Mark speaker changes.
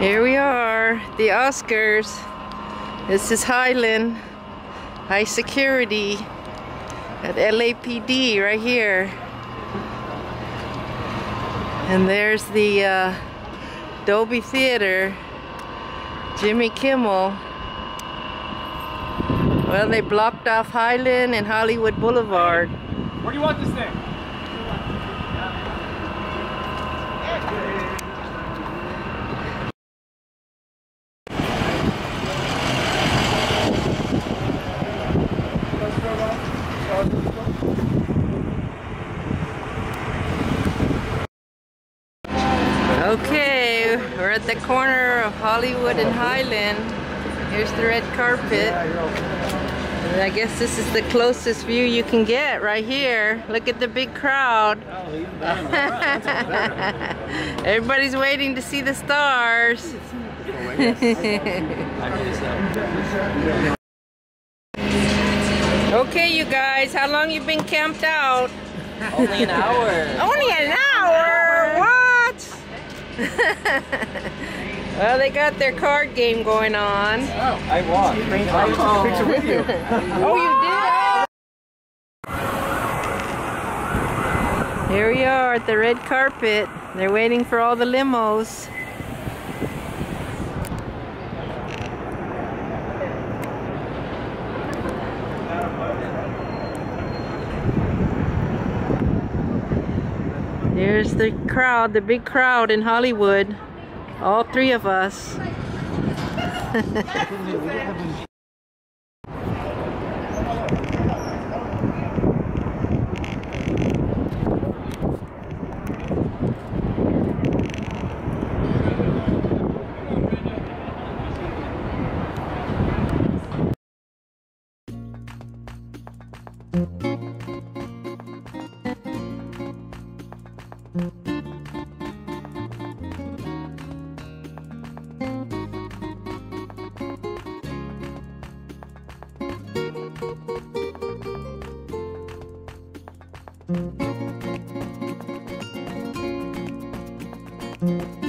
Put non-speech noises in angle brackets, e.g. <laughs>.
Speaker 1: Here we are, the Oscars. This is Highland, high security at LAPD right here. And there's the uh, Dolby Theater, Jimmy Kimmel. Well, they blocked off Highland and Hollywood Boulevard.
Speaker 2: Where do you want this thing?
Speaker 1: Okay, we're at the corner of Hollywood and Highland. Here's the red carpet. And I guess this is the closest view you can get right here. Look at the big crowd. <laughs> Everybody's waiting to see the stars. <laughs> okay, you guys, how long you been camped out?
Speaker 3: Only an hour.
Speaker 1: Only an hour? What? <laughs> well, they got their card game going on.
Speaker 2: Oh, I won. I took a picture with you.
Speaker 1: Oh, you did? Here we are at the red carpet. They're waiting for all the limos. There's the crowd, the big crowd in Hollywood. All three of us. <laughs> thank mm -hmm. you